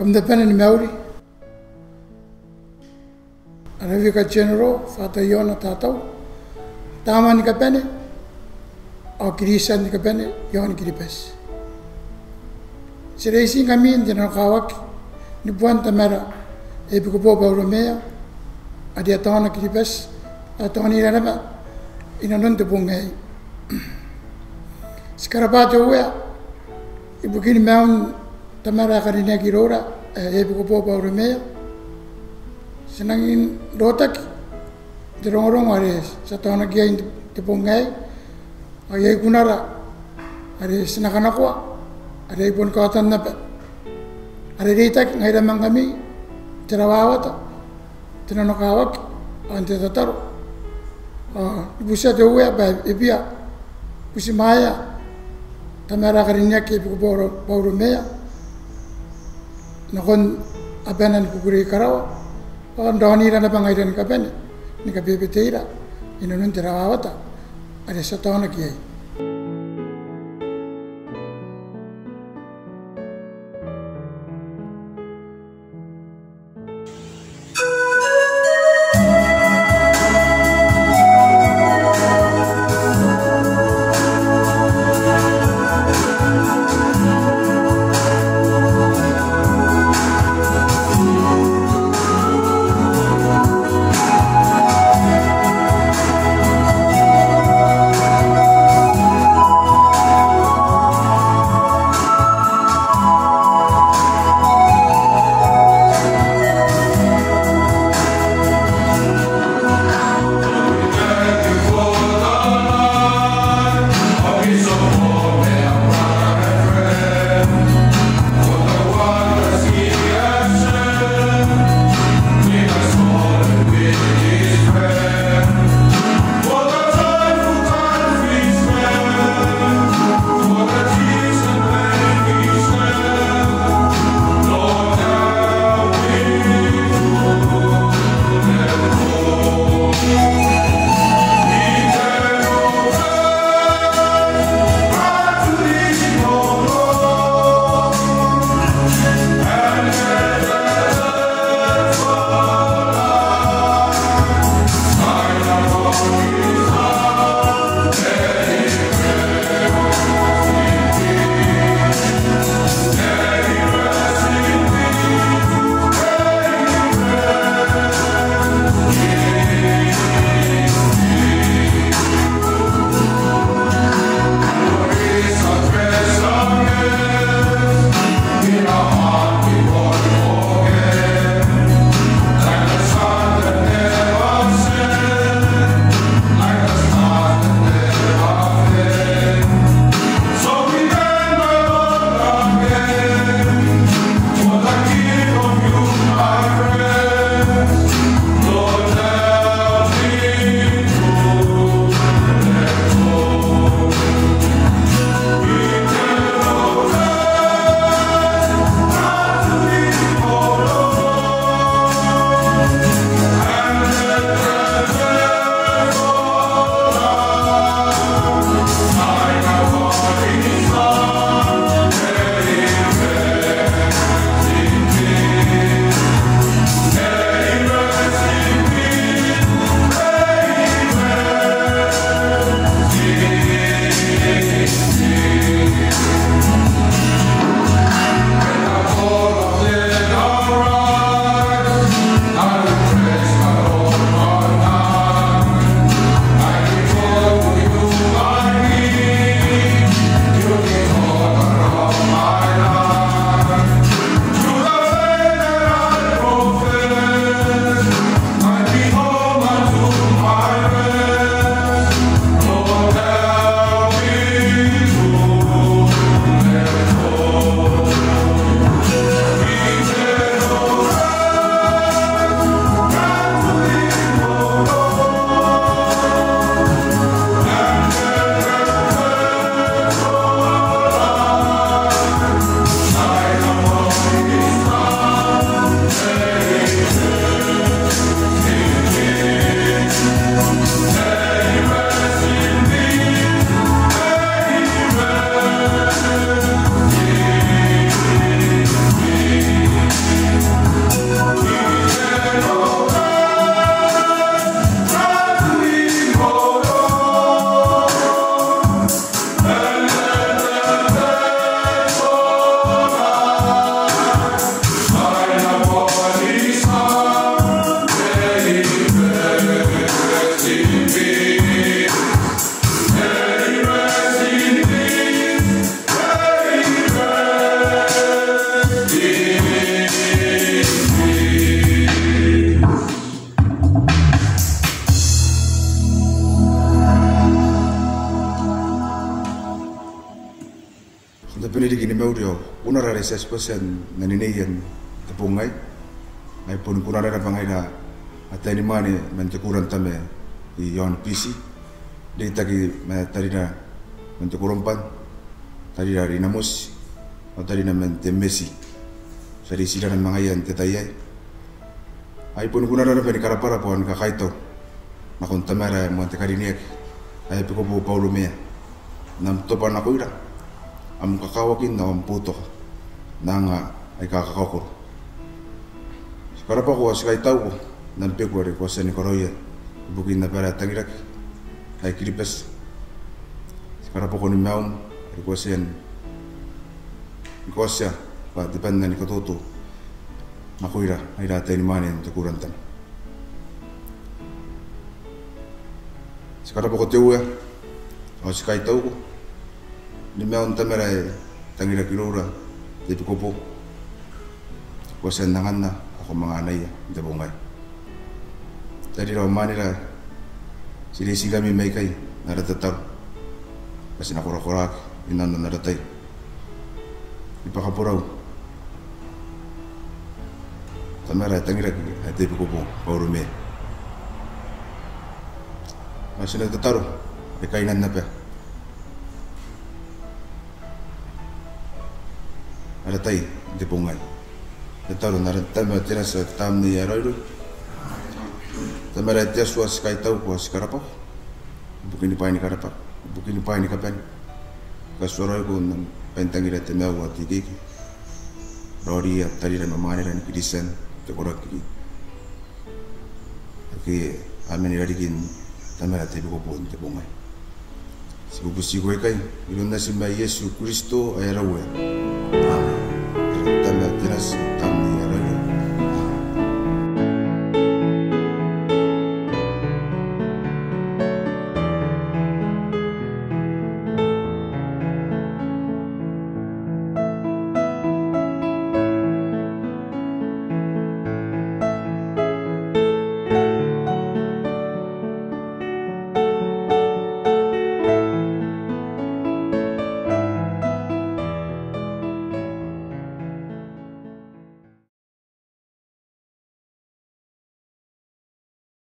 Pene ni meauri. Arawi ka general, whata iona tātau. Tāma ni ka pene, o kirisa ni ka pene, iona kiripes. Se reisi nga min te nana kawaki, ni puanta mera, e piko pōpa ura mea, a dia tāna kiripes, a tāna ira rama, ina non te pungei. Sekarapate uea, i bukini meaun tamara karina ki rora e piko pōpa ura mea, senangin rotaki, te rongorongo are sa tāna ki ai te pungei, a iei kunara, are sinakanakua, are i pon kātan napa, are reitaki ngai ramangami, te rawawata, te nanokawaki, an te tataro, i busia te uea pa e pia, pusi maia, tamara karinya ki piko pōro mea, na kon apena ni kukuri karawa o ndoni ra na bangai ni kapene ni ka bebe teira ina nun te rawata are sa tona ki ai Tapi ni gini mau dia, una rare ses persen nani ni yan tepungai, ai pun kuna rare bangai dah, atau ni? Mana mencukuran tame di yon PC, dia tadi tadi dah. Mencukuran pan, tadi dari namus, atau tadi nama Messi, jadi sidan mangayan tetayai, ai pun kuna rare bani karapara kakaito, makon tamara mo te kariniak, ai piko Paulo Mea, nam topan aku ira am kakawakin na am puto nanga ay kakakakor Sekarang pa ko sikay tau ko nan peko re ko sa ni koroya bukin na para tangirak ay kiripes Sekarang pa ko ni maum ko sa ko siya pa depan na ni katoto. Makuira ay dati ni manin tukuran tan Sekarang pa ko tau. ko ni mea on tamera e tangira kirora te pikopo ko sen nangana ako mga anay te bungay tadi raw manila sili sigami may kay naratatar kasi nakurak-kurak inan na naratay. Ipakapuraw. Tamera tangira te pikopo paurume masih natataro e kainan na pa ada tai di pungai. Kita na rin tama tina sa tam ni Aroiro. Tama rin tia suas kay tau ko si Karapaw. Bukin ni pa ni Karapaw. Bukin ni pa ni Kapan. Kasuroy ko ng pentangira tina wa tidik. Rori at tali rin mamani rin kirisan. Takurak kiri. Oke, amin iradikin tama rin tibi ko po di pungai. Si bubusi ko kay, ilun na si Yesu Kristo ay arawe. Amen. Tama tinas, tama